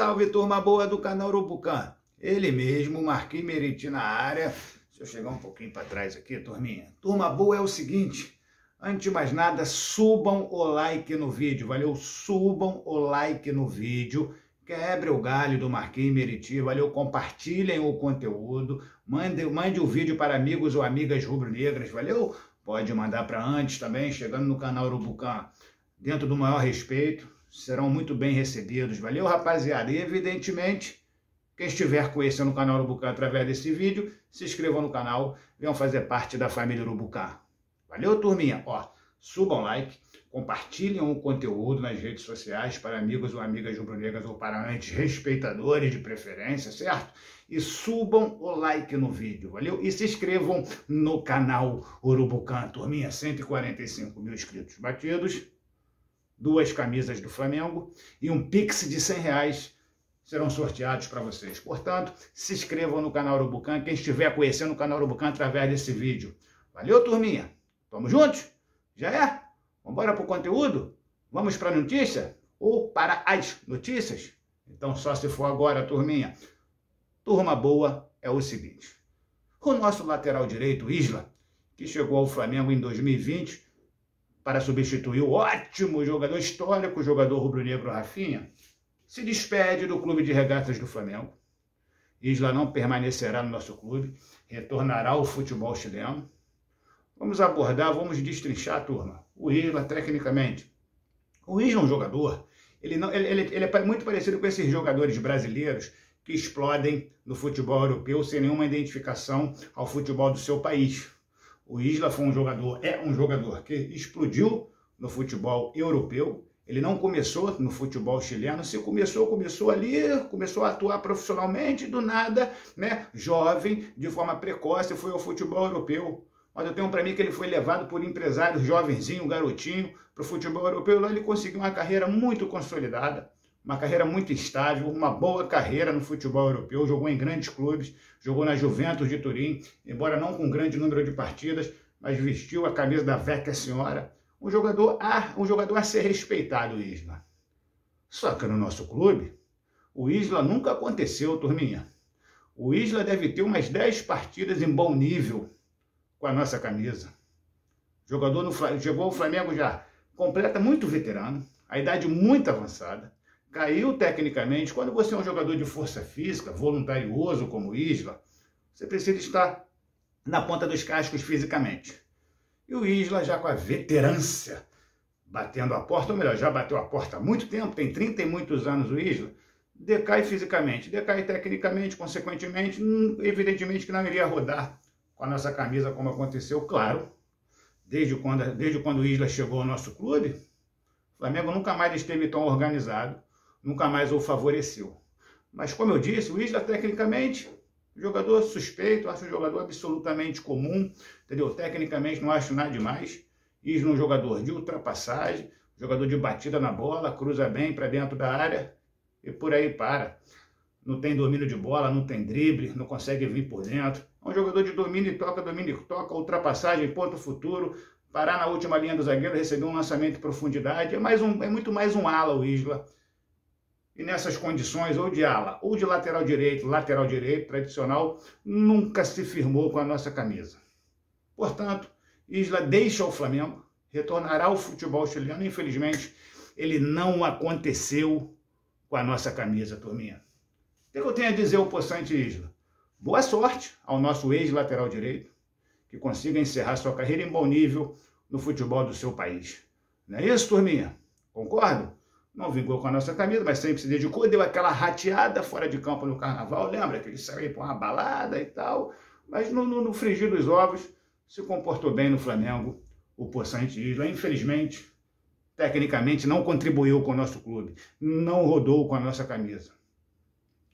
salve, turma boa do canal Urubucã. Ele mesmo, Marquinhos Meriti na área. Deixa eu chegar um pouquinho para trás aqui, turminha. Turma boa é o seguinte, antes de mais nada, subam o like no vídeo, valeu? Subam o like no vídeo, quebre o galho do Marquinhos Meriti, valeu? Compartilhem o conteúdo, mande, mande o vídeo para amigos ou amigas rubro-negras, valeu? Pode mandar para antes também, chegando no canal Urubucã, dentro do maior respeito, serão muito bem recebidos. Valeu, rapaziada? E, evidentemente, quem estiver conhecendo o canal Urubucã através desse vídeo, se inscrevam no canal, venham fazer parte da família Urubucã. Valeu, turminha? Ó, subam like, compartilhem o conteúdo nas redes sociais para amigos ou amigas rubro-negras ou para antes respeitadores de preferência, certo? E subam o like no vídeo, valeu? E se inscrevam no canal Urubucã, turminha, 145 mil inscritos batidos duas camisas do Flamengo e um Pix de 100 reais serão sorteados para vocês. Portanto, se inscrevam no canal Urubucã, quem estiver conhecendo o canal Urubucã através desse vídeo. Valeu, turminha? Tamo juntos? Já é? Vamos para o conteúdo? Vamos para a notícia? Ou para as notícias? Então, só se for agora, turminha. Turma boa é o seguinte. O nosso lateral direito, Isla, que chegou ao Flamengo em 2020, para substituir o ótimo jogador histórico, jogador rubro-negro Rafinha, se despede do clube de regatas do Flamengo. Isla não permanecerá no nosso clube, retornará ao futebol chileno. Vamos abordar, vamos destrinchar turma. O Isla, tecnicamente. O Isla é um jogador, ele, não, ele, ele, ele é muito parecido com esses jogadores brasileiros que explodem no futebol europeu sem nenhuma identificação ao futebol do seu país. O Isla foi um jogador, é um jogador que explodiu no futebol europeu. Ele não começou no futebol chileno, se começou, começou ali, começou a atuar profissionalmente, do nada, né, jovem, de forma precoce, foi ao futebol europeu. Mas eu tenho para mim que ele foi levado por empresários jovenzinho, garotinho, para o futebol europeu. Lá ele conseguiu uma carreira muito consolidada uma carreira muito estável, uma boa carreira no futebol europeu, jogou em grandes clubes, jogou na Juventus de Turim, embora não com grande número de partidas, mas vestiu a camisa da Vecchia Senhora. Um jogador a, um jogador a ser respeitado, Isla. Só que no nosso clube, o Isla nunca aconteceu, turminha. O Isla deve ter umas 10 partidas em bom nível com a nossa camisa. Jogador no, chegou ao Flamengo já completa muito veterano, a idade muito avançada caiu tecnicamente. Quando você é um jogador de força física, voluntarioso como Isla, você precisa estar na ponta dos cascos fisicamente. E o Isla, já com a veterância, batendo a porta, ou melhor, já bateu a porta há muito tempo, tem 30 e muitos anos o Isla, decai fisicamente, decai tecnicamente, consequentemente, hum, evidentemente que não iria rodar com a nossa camisa como aconteceu, claro, desde quando, desde quando o Isla chegou ao nosso clube, o Flamengo nunca mais esteve tão organizado, nunca mais o favoreceu. Mas, como eu disse, o Isla, tecnicamente, jogador suspeito, acho um jogador absolutamente comum, entendeu? Tecnicamente, não acho nada demais. Isla, um jogador de ultrapassagem, jogador de batida na bola, cruza bem para dentro da área e por aí para. Não tem domínio de bola, não tem drible, não consegue vir por dentro. É um jogador de domínio e toca, domínio e toca, ultrapassagem, ponto futuro, parar na última linha do zagueiro, receber um lançamento de profundidade. É, mais um, é muito mais um ala o Isla e nessas condições, ou de ala, ou de lateral direito, lateral direito tradicional, nunca se firmou com a nossa camisa. Portanto, Isla deixa o Flamengo, retornará ao futebol chileno. Infelizmente, ele não aconteceu com a nossa camisa, turminha. O que eu tenho a dizer ao Poçante Isla? Boa sorte ao nosso ex-lateral direito, que consiga encerrar sua carreira em bom nível no futebol do seu país. Não é isso, turminha? Concordo? Não vingou com a nossa camisa, mas sempre se dedicou, deu aquela rateada fora de campo no carnaval, lembra que ele saiu para uma balada e tal, mas no, no, no frigir dos ovos se comportou bem no Flamengo, o Poçante Isla, infelizmente, tecnicamente não contribuiu com o nosso clube, não rodou com a nossa camisa.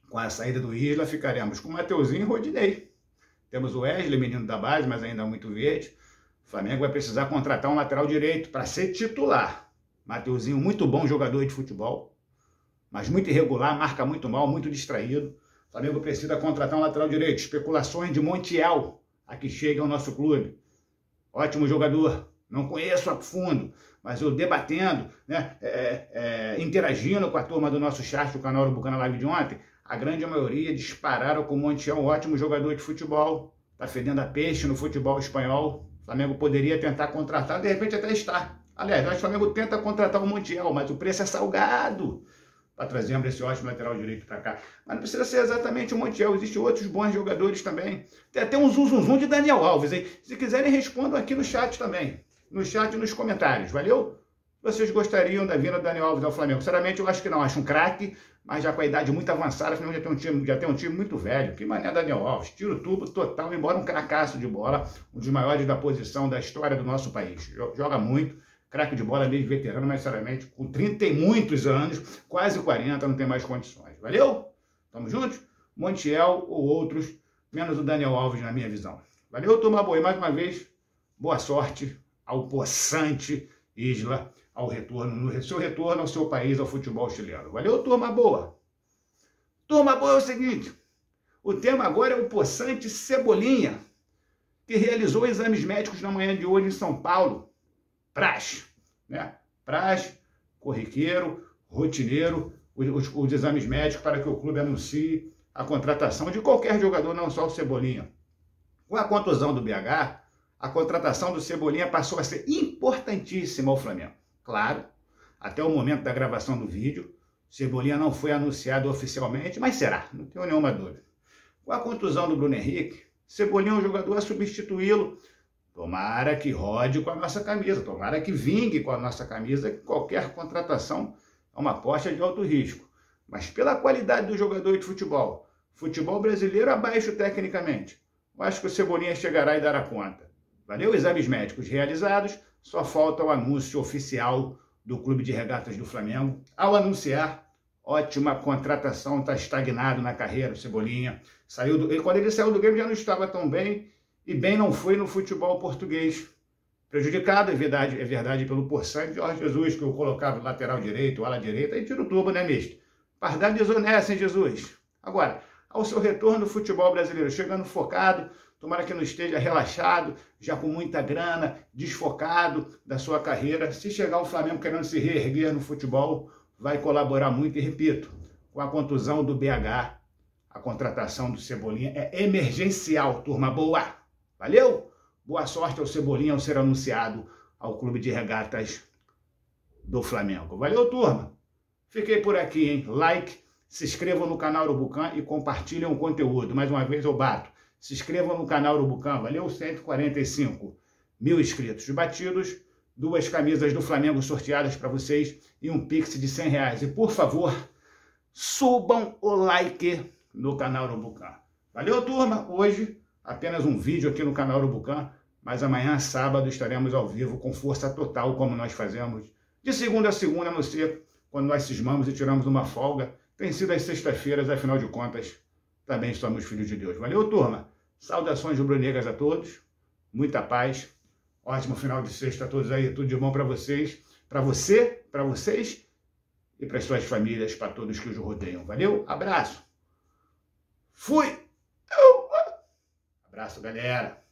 Com a saída do Isla, ficaremos com Mateuzinho e Rodinei. Temos o Wesley, menino da base, mas ainda muito verde. O Flamengo vai precisar contratar um lateral direito para ser titular. Mateuzinho, muito bom jogador de futebol, mas muito irregular, marca muito mal, muito distraído. O Flamengo precisa contratar um lateral direito. Especulações de Montiel, a que chega ao nosso clube. Ótimo jogador, não conheço a fundo, mas eu debatendo, né, é, é, é, interagindo com a turma do nosso chat do canal Urubucana Live de ontem, a grande maioria dispararam com o Montiel, ótimo jogador de futebol, está fedendo a peixe no futebol espanhol. O Flamengo poderia tentar contratar, de repente até está. Aliás, o Flamengo tenta contratar o Montiel, mas o preço é salgado para trazer esse ótimo lateral direito para cá. Mas não precisa ser exatamente o Montiel, existem outros bons jogadores também. Tem até um zum, zum, zum de Daniel Alves, hein? Se quiserem, respondam aqui no chat também. No chat e nos comentários, valeu? Vocês gostariam da vinda do Daniel Alves ao Flamengo? Sinceramente, eu acho que não. Acho um craque, mas já com a idade muito avançada, o Flamengo já tem um time, já tem um time muito velho. Que mané Daniel Alves? Tiro tubo total, embora um cracaço de bola, um dos maiores da posição da história do nosso país. Joga muito craque de bola desde veterano, mas sinceramente, com 30 e muitos anos, quase 40, não tem mais condições. Valeu? Tamo juntos? Montiel ou outros, menos o Daniel Alves, na minha visão. Valeu, turma boa. E mais uma vez, boa sorte ao possante Isla, ao retorno, no seu retorno ao seu país, ao futebol chileno. Valeu, turma boa. Turma boa é o seguinte, o tema agora é o possante Cebolinha, que realizou exames médicos na manhã de hoje em São Paulo praxe, né? Praxe, corriqueiro, rotineiro, os, os, exames médicos para que o clube anuncie a contratação de qualquer jogador, não só o Cebolinha. Com a contusão do BH, a contratação do Cebolinha passou a ser importantíssima ao Flamengo. Claro, até o momento da gravação do vídeo, Cebolinha não foi anunciado oficialmente, mas será, não tenho nenhuma dúvida. Com a contusão do Bruno Henrique, Cebolinha é um jogador a substituí-lo Tomara que rode com a nossa camisa, tomara que vingue com a nossa camisa, que qualquer contratação é uma aposta de alto risco. Mas pela qualidade do jogador de futebol, futebol brasileiro abaixo tecnicamente, eu acho que o Cebolinha chegará e dará conta. Valeu? Exames médicos realizados, só falta o anúncio oficial do Clube de Regatas do Flamengo. Ao anunciar, ótima contratação, está estagnado na carreira, o Cebolinha. Saiu do... Quando ele saiu do game já não estava tão bem e bem não foi no futebol português. Prejudicado, é verdade, é verdade pelo Porçante Jorge Jesus, que eu colocava lateral direito, ala direita, e tiro o tubo, né, mister? Pardade desonesta, hein, Jesus? Agora, ao seu retorno do futebol brasileiro, chegando focado, tomara que não esteja relaxado, já com muita grana, desfocado da sua carreira. Se chegar o Flamengo querendo se reerguer no futebol, vai colaborar muito, e repito, com a contusão do BH, a contratação do Cebolinha é emergencial, turma boa! Valeu? Boa sorte ao Cebolinha ao ser anunciado ao Clube de Regatas do Flamengo. Valeu, turma? Fiquei por aqui, hein? Like, se inscrevam no canal Urubucã e compartilhem o conteúdo. Mais uma vez eu bato. Se inscrevam no canal Urubucã. Valeu, 145 mil inscritos batidos. Duas camisas do Flamengo sorteadas para vocês e um pix de 100 reais. E por favor, subam o like no canal Urubucã. Valeu, turma? Hoje apenas um vídeo aqui no canal Urubucã, mas amanhã, sábado, estaremos ao vivo com força total, como nós fazemos de segunda a segunda, a não ser quando nós cismamos e tiramos uma folga. Tem sido as sextas-feiras, afinal de contas, também somos filhos de Deus. Valeu, turma! Saudações rubro-negras a todos, muita paz, ótimo final de sexta a todos aí, tudo de bom para vocês, para você, para vocês e para suas famílias, para todos que os rodeiam. Valeu, abraço, fui! Abraço, galera!